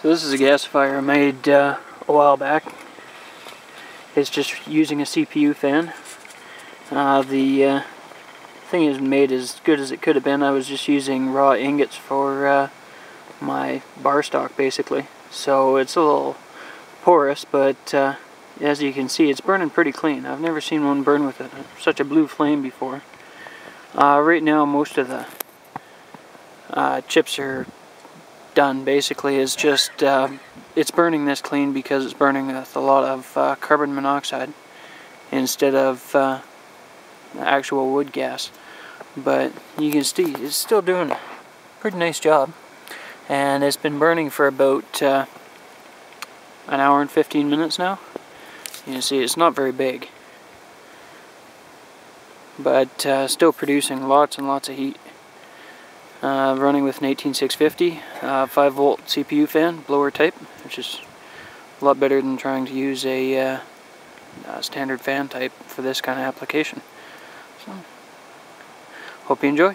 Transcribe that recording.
So this is a gasifier I made uh, a while back. It's just using a CPU fan. Uh, the uh, thing is made as good as it could have been. I was just using raw ingots for uh, my bar stock basically. So it's a little porous, but uh, as you can see, it's burning pretty clean. I've never seen one burn with a, such a blue flame before. Uh, right now, most of the chips are done basically is just uh, it's burning this clean because it's burning with a lot of uh, carbon monoxide instead of uh, actual wood gas. But you can see it's still doing a pretty nice job. And it's been burning for about uh, an hour and 15 minutes now. You can see it's not very big. But uh, still producing lots and lots of heat uh, running with an 18650 uh, 5 volt CPU fan, blower type, which is a lot better than trying to use a, uh, a standard fan type for this kind of application. So, hope you enjoy.